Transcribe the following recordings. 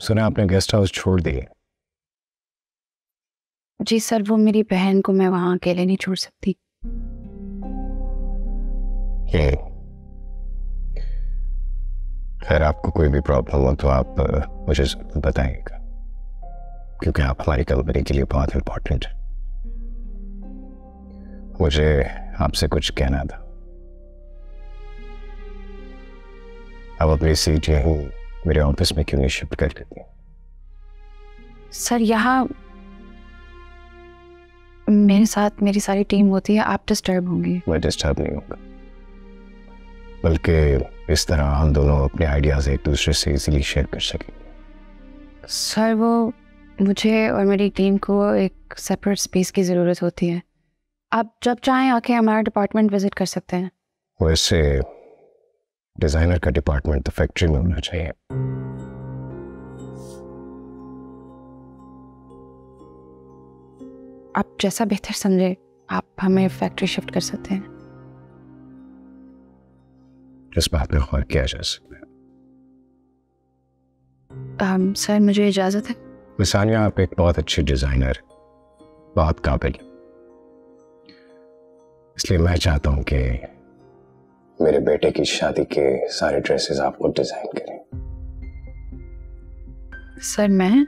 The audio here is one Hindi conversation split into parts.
सुना आपने गेस्ट हाउस छोड़ दिए। जी सर वो मेरी बहन को मैं वहाँ अकेले नहीं छोड़ सकती। ये खैर आपको कोई भी प्रॉब्लम हो तो आप मुझे ज़रूर बताइएगा। क्योंकि आप हमारी कंपनी के लिए बहुत इंपॉर्टेंट है। मुझे आपसे कुछ कहना था। अब अपनी सीट यहीं मेरे ऑफ़िस में क्यों नहीं शिफ्ट कर लेती सर यहाँ मेरे साथ मेरी सारी टीम होती है आप डिस्टर्ब होंगे। मैं डिस्टर्ब नहीं होगा बल्कि इस तरह हम दोनों अपने आइडियाज़ एक दूसरे से इजीली शेयर कर सकेंगे सर वो मुझे और मेरी टीम को एक सेपरेट स्पेस की ज़रूरत होती है। आप जब चाहें आके हमारा डिपार्टमेंट विज़िट कर सकते हैं। वैसे डिज़ाइनर का डिपार्टमेंट तो फैक्ट्री में होना चाहिए। आप जैसा बेहतर समझे आप हमें फैक्ट्री शिफ्ट कर सकते हैं। इस बात में गौर किया जा सकता है। सर मुझे इजाज़त है। मिसानिया आप एक बहुत अच्छी डिज़ाइनर बहुत काबिल। इसलिए मैं चाहता हूँ कि मेरे बेटे की शादी के सारे ड्रेसेस आपको डिज़ाइन करें। सर मैं?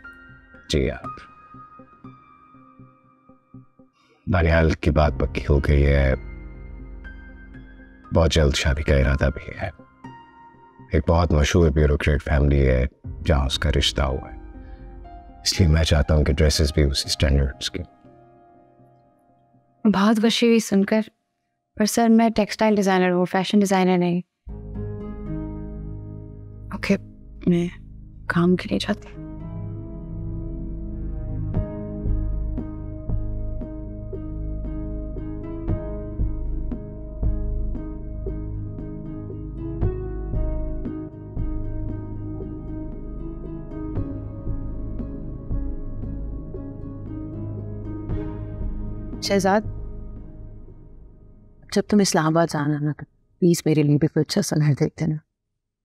जी आप दानियाल की बात पक्की हो गई है। बहुत जल्द शादी का इरादा भी है। एक बहुत मशहूर ब्यूरोक्रेट फैमिली है जहाँ उसका रिश्ता हुआ है। इसलिए मैं चाहता हूँ कि ड्रेसेस भी उसी स्टैंडर्ड्स की। बहुत खुशी हुई सुनकर। पर सर, मैं टेक्सटाइल डिज़ाइनर हूँ, फ़ैशन डिज़ाइनर नहीं। ओके, मैं काम के लिए जाती शहजाद जब तुम इस्लामाबाद जाना ना तो प्लीज़ मेरे लिए भी कोई अच्छा सा घर देख देना।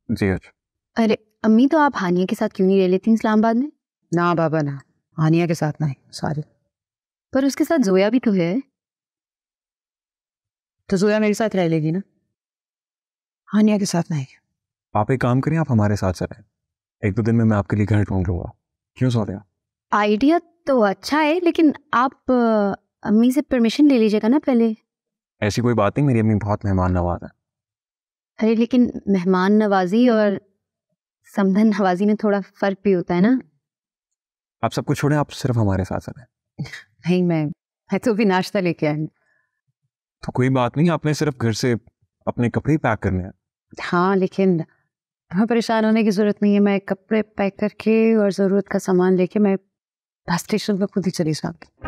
जी अच्छा। अरे अम्मी तो आप हानिया के साथ क्यों नहीं रह लेती इस्लामाबाद में? ना बाबा ना। हानिया के साथ नहीं सॉरी। पर उसके साथ जोया भी तो है। तो जोया मेरे साथ रह लेगी ना? हानिया के साथ नहीं। आप एक काम करें आप हमारे साथ चलें। एक दो दिन में मैं आपके लिए घर ढूंढ लूँगा। क्यों सो रहे आइडिया तो अच्छा है लेकिन आप अम्मी से परमिशन ले लीजिएगा ना पहले। ऐसी कोई बात नहीं मेरी अम्मी बहुत मेहमान नवाज़ है। अरे लेकिन मेहमान नवाजी और समधन नवाजी में थोड़ा फ़र्क भी होता है ना? आप सब कुछ छोड़ें आप सिर्फ़ हमारे साथ चलें नहीं मैं मैं तो भी नाश्ता लेके आई तो कोई बात नहीं आपने सिर्फ़ घर से अपने कपड़े पैक करने हैं। हाँ लेकिन तुम्हें परेशान होने की ज़रूरत नहीं है। मैं कपड़े पैक करके और ज़रूरत का सामान लेके मैं बस स्टेशन पर खुद ही चली जाऊँगी।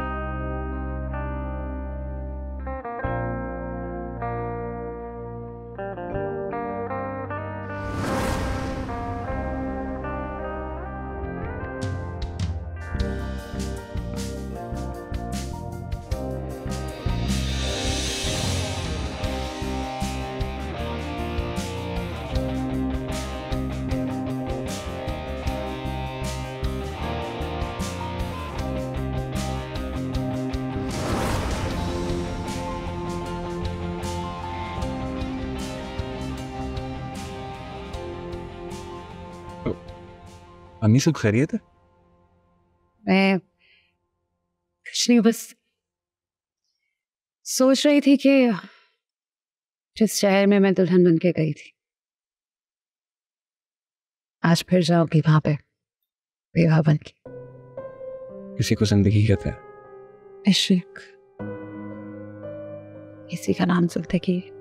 अम्मी सब खैरियत है मैं कुछ नहीं बस सोच रही थी कि जिस शहर में मैं दुल्हन बन के गई थी आज फिर जाऊँगी वहाँ पे विवाह बन के किसी को ज़िंदगी कहते हैं इश्क इसी का नाम ज़िंदगी है